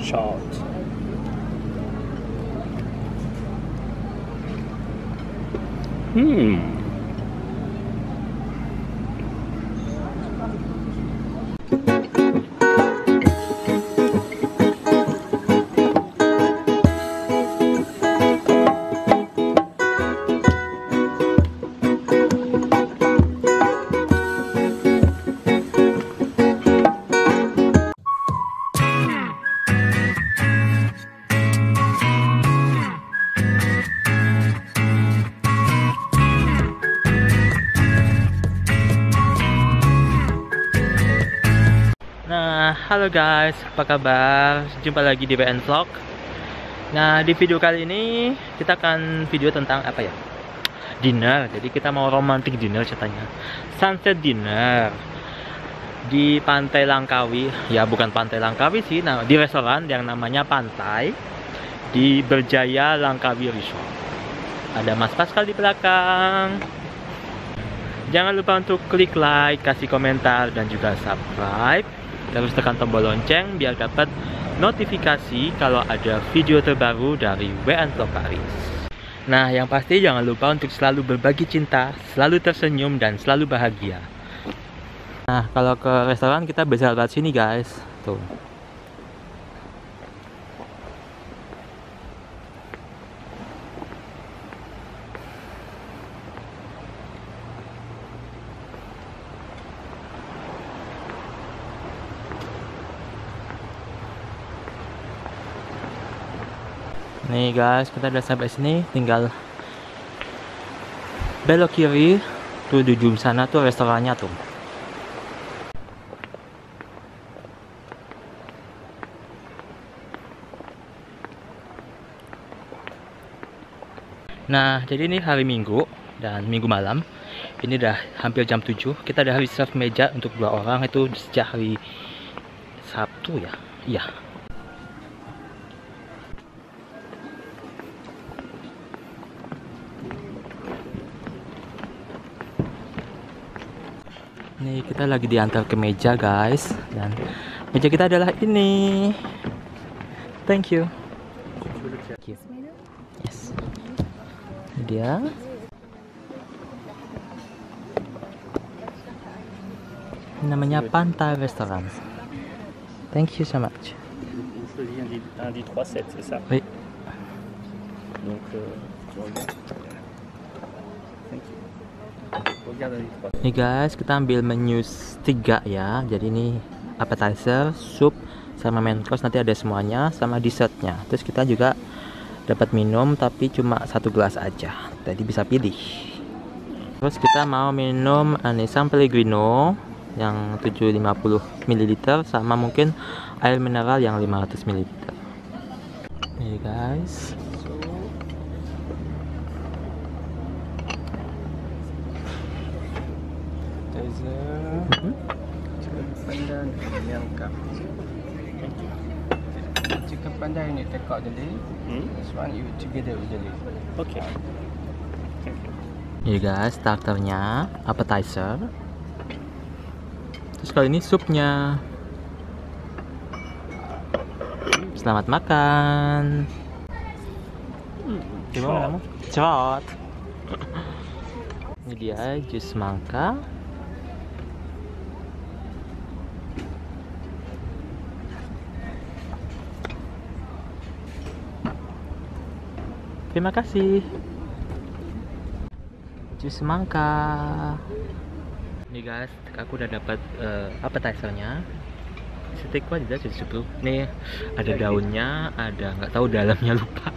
Short. Hmm. Halo guys, apa kabar? Jumpa lagi di BN Vlog. Nah, di video kali ini kita akan video tentang apa ya? Dinner. Jadi kita mau romantic dinner ceritanya. Sunset dinner di Pantai Langkawi. Ya, bukan Pantai Langkawi sih. Nah, di restoran yang namanya Pantai di Berjaya Langkawi Resort. Ada Mas Pascal di belakang. Jangan lupa untuk klik like, kasih komentar, dan juga subscribe. Terus tekan tombol lonceng biar dapat notifikasi kalau ada video terbaru dari WN Vlogaris. Nah, yang pasti jangan lupa untuk selalu berbagi cinta, selalu tersenyum, dan selalu bahagia. Nah, kalau ke restoran kita bisa lewat sini guys. Tuh. Nih guys, kita udah sampai sini, tinggal belok kiri, tuh di ujung sana tuh restorannya tuh. Nah, jadi ini hari Minggu dan Minggu malam. Ini udah hampir jam 7. Kita udah reserve meja untuk dua orang itu sejak hari Sabtu ya. Iya, Nih kita lagi diantar ke meja guys dan meja kita adalah ini. Thank you. Thank you. Yes. Dia. Ini namanya Pantai Restaurant. Thank you so much. Vous choisissez Nih guys, kita ambil menu 3 ya. Jadi ini appetizer, sup, sama main course nanti ada semuanya sama dessertnya. Terus kita juga dapat minum tapi cuma satu gelas aja. Jadi bisa pilih. Terus kita mau minum Anisam Pellegrino yang 750 ml sama mungkin air mineral yang 500 ml. Nih guys. Take out jelly. Hmm? This one you together with jelly. Okay. Ini guys, starternya, appetizer. Terus kali ini supnya. Selamat makan. Gimana kamu? Cepat. Ini dia jus mangga. Terima kasih. Jus mangga. Nih guys, aku udah dapat uh, appetizernya. Steak apa tidak jadi tuh. Nih ada daunnya, ada nggak tahu dalamnya lupa.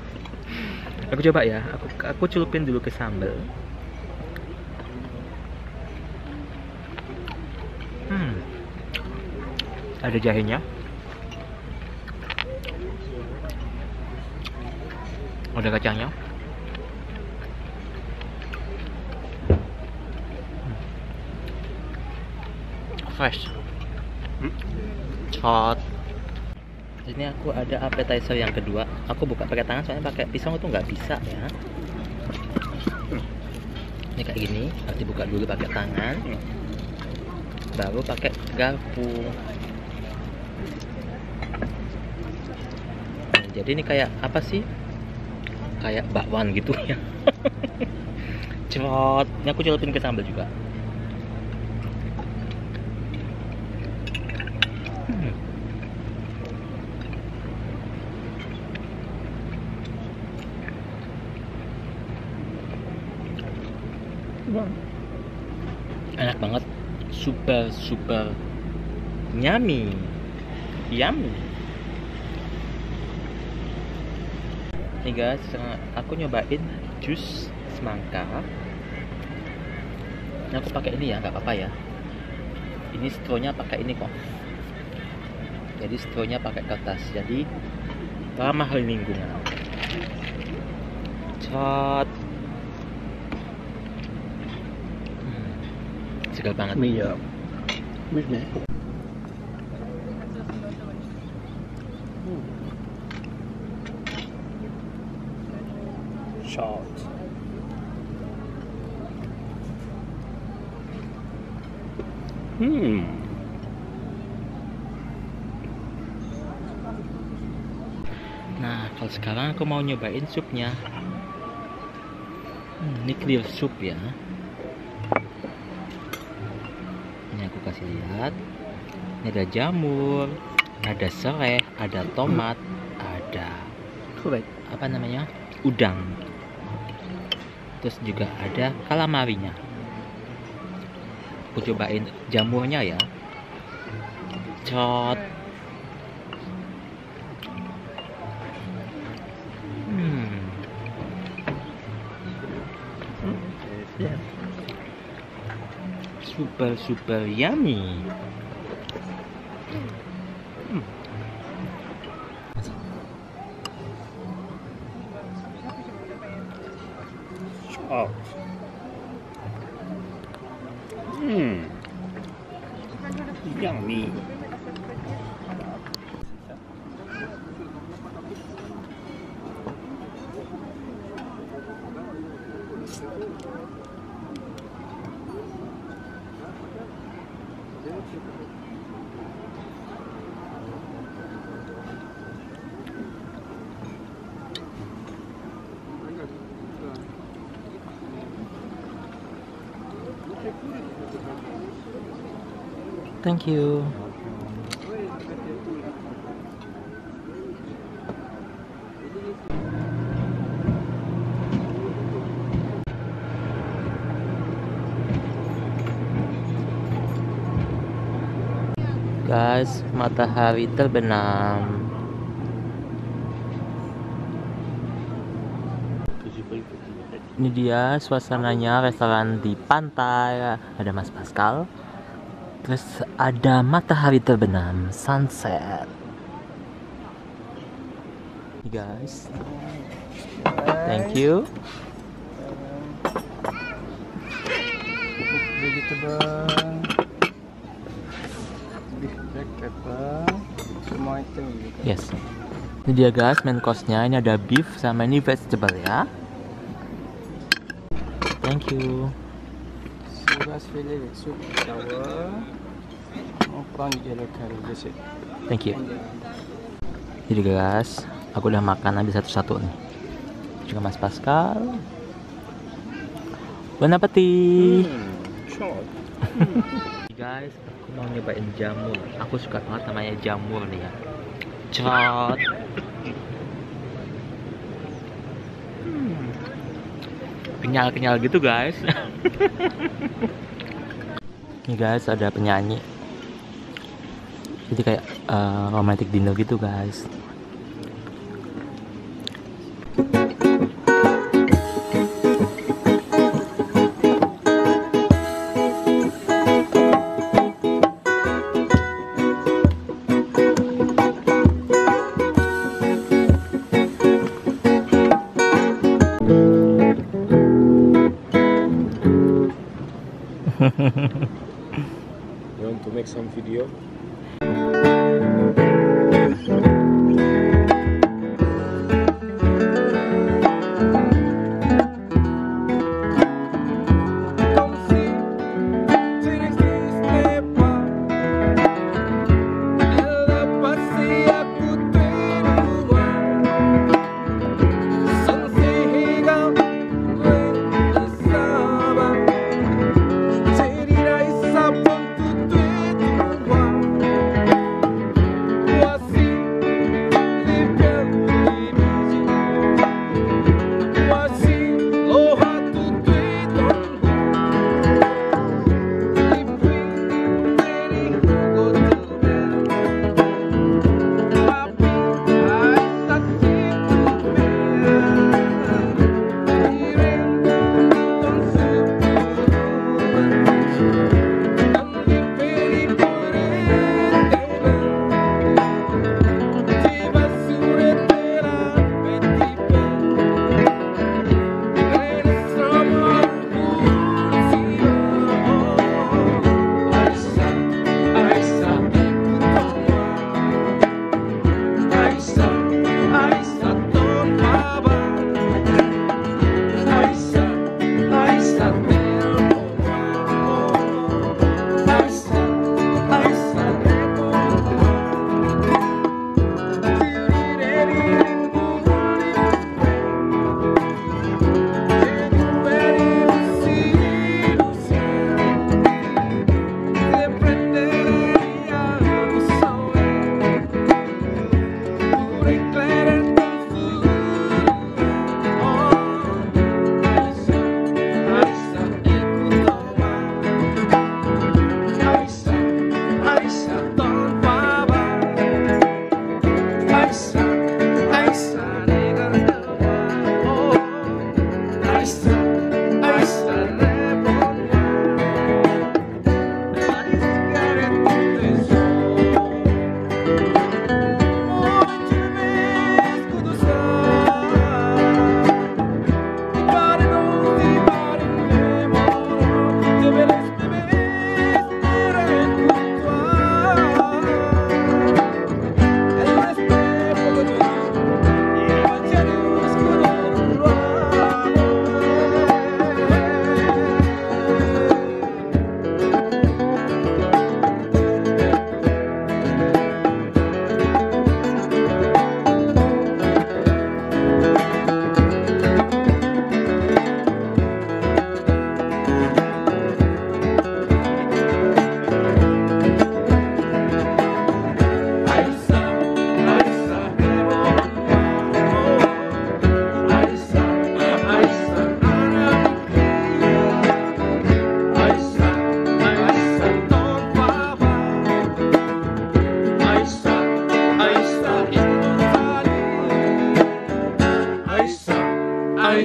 aku coba ya, aku aku celupin dulu ke sambal. Hmm. Ada jahenya. Ada kacangnya. fresh. Hot. Ini aku ada appetizer yang kedua. Aku buka pakai tangan soalnya pakai pisau itu nggak bisa ya. Ini kayak gini harus dibuka dulu pakai tangan. Baru pakai garpu. Nah, jadi ini kayak apa sih kayak bakwan gitu ya. Cerot. Ini aku celupin ke sambal juga. Hmm. enak banget. Super super. Yummy. Yummy nih guys. Aku nyobain jus semangka. Ini aku pakai ini ya nggak apa-apa ya. Ini stronya pakai ini kok. Jadi stronya pakai kertas. Jadi ramah lingkungan Cot. Hmm, segar banget. Mie Hmm. Nah, kalau sekarang aku mau nyobain supnya. Hmm, ini clear soup ya. Ini aku kasih lihat. Ini ada jamur, ada serai, ada tomat, ada apa namanya? udang. Terus juga ada kalamarinya. Aku cobain jamurnya ya. Cot. Hmm. Yeah. super super yummy Yummy. Thank you. Guys matahari terbenam. Ini dia suasananya restoran di pantai. Ada Mas Pascal terus ada matahari terbenam sunset Nih, guys thank you black pepper. Semua juga. yes ini dia guys main course-nya ini ada beef sama ini vegetable ya thank you Rice fillet with soup sour. Thank you. Jadi guys aku udah makan habis satu-satu nih. Juga Mas Pascal. Bon appetit Hmm. Guys aku mau nyobain jamur. Aku suka banget namanya jamur nih ya. Cot. Hmm. kenyal-kenyal gitu guys. Ini guys ada penyanyi jadi kayak eh, romantic dinner gitu guys You want to make some video?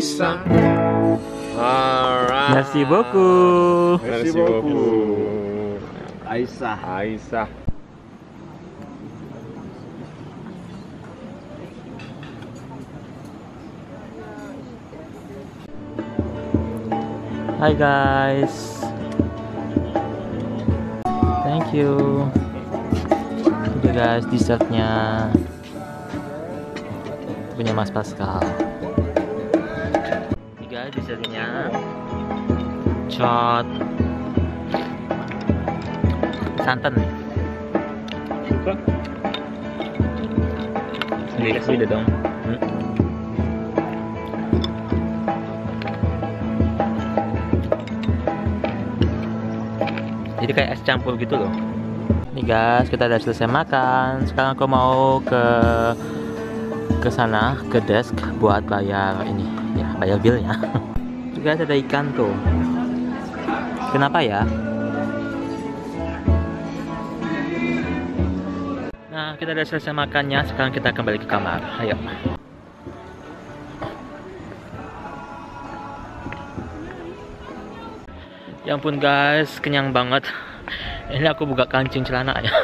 Aisyah. Alright. Merci beaucoup. Merci beaucoup. Aisyah. Aisyah. Hi guys. Thank you. Ini guys dessertnya Itu punya Mas Pascal. Dessertnya cot santan. Suka? Ini kasih udah dong. Hmm. Jadi kayak es campur gitu loh. Nih guys, kita udah selesai makan. Sekarang aku mau ke ke sana ke desk buat bayar ini bayar billnya. Juga ada ikan tuh. Kenapa ya? Nah, kita udah selesai makannya. Sekarang kita kembali ke kamar. Ayo. Ya ampun guys, kenyang banget. Ini aku buka kancing celana ya.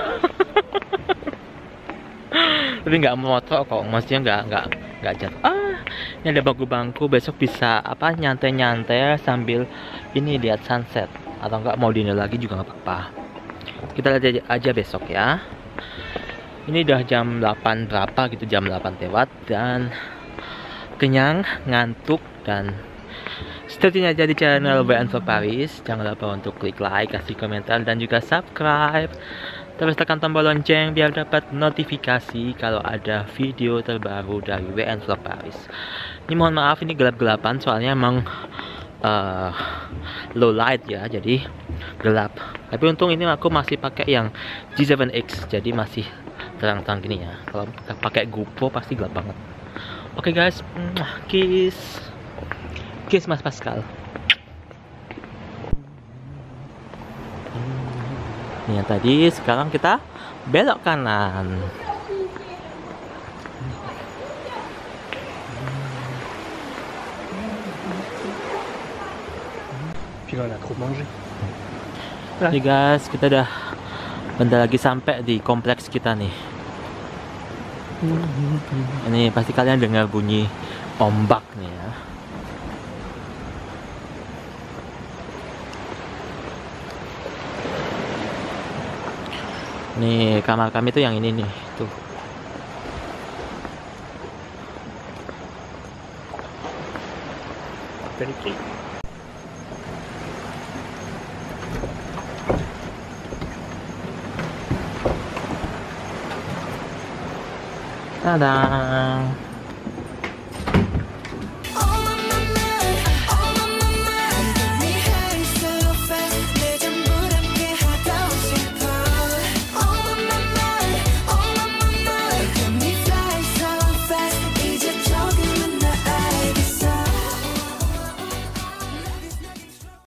Tapi nggak motor kok, maksudnya nggak nggak nggak jatuh. Ah, ini ada bangku-bangku. Besok bisa apa nyantai-nyantai sambil ini lihat sunset atau nggak mau dinner lagi juga nggak apa-apa. Kita lihat aja, aja besok ya. Ini udah jam 8 berapa gitu, jam 8 lewat dan kenyang, ngantuk dan Stay aja di channel WN for Paris. Jangan lupa untuk klik like, kasih komentar, dan juga subscribe. Terus tekan tombol lonceng biar dapat notifikasi kalau ada video terbaru dari WN Vlog Paris. Ini mohon maaf ini gelap-gelapan soalnya emang uh, low light ya, jadi gelap. Tapi untung ini aku masih pakai yang G7X, jadi masih terang-terang gini ya. Kalau pakai GoPro pasti gelap banget. Oke guys, kiss. Kiss Mas Pascal. Yang tadi, sekarang kita belok kanan. Oke guys, kita udah bentar lagi sampai di kompleks kita nih. Ini pasti kalian dengar bunyi ombak nih ya. Nih kamar kami tuh yang ini nih, tuh. Pancake. Tadang.